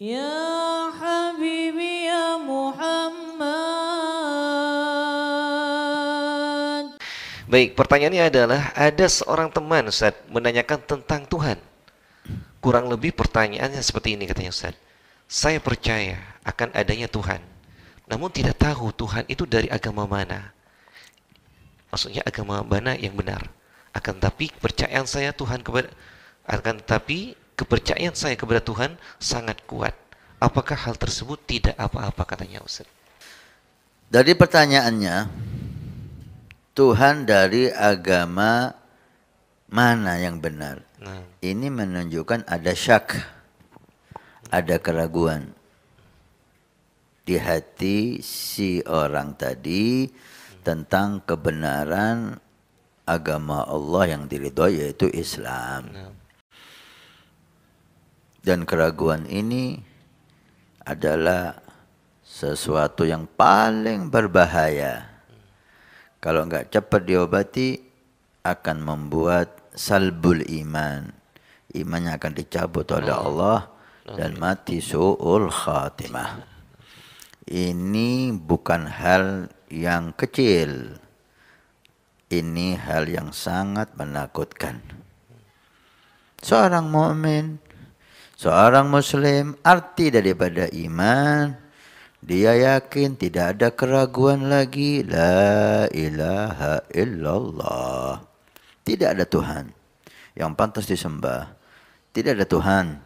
Ya Habibi ya Muhammad. Baik, pertanyaannya adalah ada seorang teman Ustaz menanyakan tentang Tuhan. Kurang lebih pertanyaannya seperti ini katanya Ustaz. Saya percaya akan adanya Tuhan. Namun tidak tahu Tuhan itu dari agama mana. Maksudnya agama mana yang benar. Akan tapi percayaan saya Tuhan kepada akan tapi kepercayaan saya kepada Tuhan sangat kuat. Apakah hal tersebut tidak apa-apa katanya Ustaz? Dari pertanyaannya, Tuhan dari agama mana yang benar? Nah, Ini menunjukkan ada syak, ada keraguan di hati si orang tadi tentang kebenaran agama Allah yang diridhoi yaitu Islam. nah, Dan keraguan ini adalah sesuatu yang paling berbahaya. Kalau enggak cepat diobati akan membuat salbul iman. Imannya akan dicabut oleh Allah dan mati su'ul khatimah. Ini bukan hal yang kecil. Ini hal yang sangat menakutkan. Seorang mukmin Seorang muslim arti daripada iman dia yakin tidak ada keraguan lagi la ilaha illallah. Tidak ada Tuhan yang pantas disembah. Tidak ada Tuhan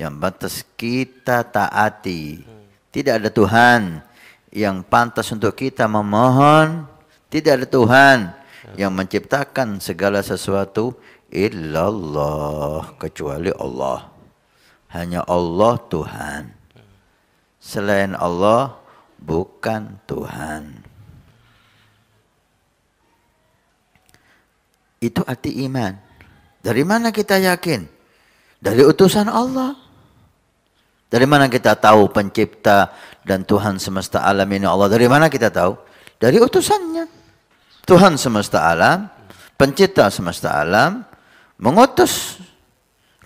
yang pantas kita taati. Tidak ada Tuhan yang pantas untuk kita memohon. Tidak ada Tuhan yang menciptakan segala sesuatu illallah kecuali Allah. Hanya Allah Tuhan. Selain Allah bukan Tuhan. Itu arti iman. Dari mana kita yakin? Dari utusan Allah. Dari mana kita tahu pencipta dan Tuhan semesta alam ini Allah? Dari mana kita tahu? Dari utusannya. Tuhan semesta alam, pencipta semesta alam, mengutus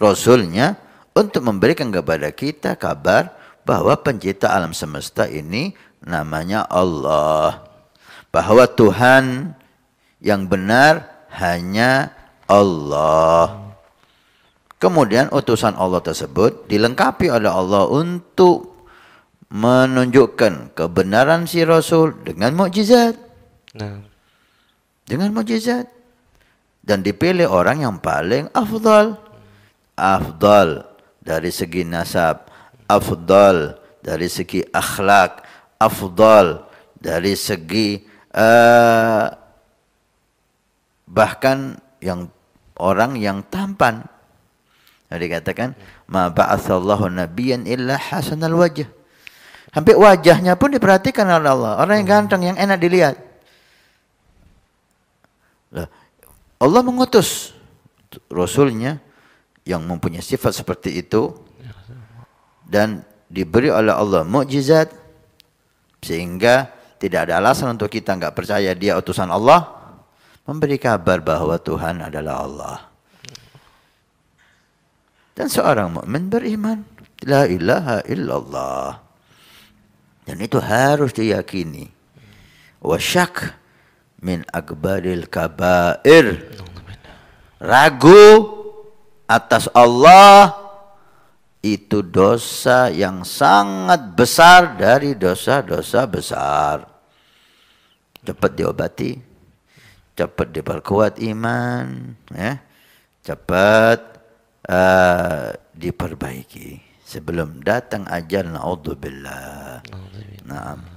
Rasulnya untuk memberikan kepada kita kabar bahwa pencipta alam semesta ini namanya Allah. Bahwa Tuhan yang benar hanya Allah. Kemudian utusan Allah tersebut dilengkapi oleh Allah untuk menunjukkan kebenaran si Rasul dengan mukjizat. nah, Dengan mukjizat. Dan dipilih orang yang paling afdal. Afdal dari segi nasab. Afdal dari segi akhlak. Afdal dari segi uh, bahkan yang orang yang tampan. Dikatakan ma ba'atsallahu nabiyyan illa hasanal wajh. Hampir wajahnya pun diperhatikan oleh Allah. Orang yang ganteng, yang enak dilihat. Lah, Allah mengutus Rasulnya yang mempunyai sifat seperti itu dan diberi oleh Allah mukjizat sehingga tidak ada alasan untuk kita enggak percaya dia utusan Allah memberi kabar bahwa Tuhan adalah Allah. Dan seorang mukmin beriman la ilaha illallah. Dan itu harus diyakini. Wa syak min akbaril kabair. Ragu atas Allah itu dosa yang sangat besar dari dosa-dosa besar. Cepat diobati, cepat diperkuat iman, ya. cepat uh, diperbaiki sebelum datang ajal naudzubillah. Naam.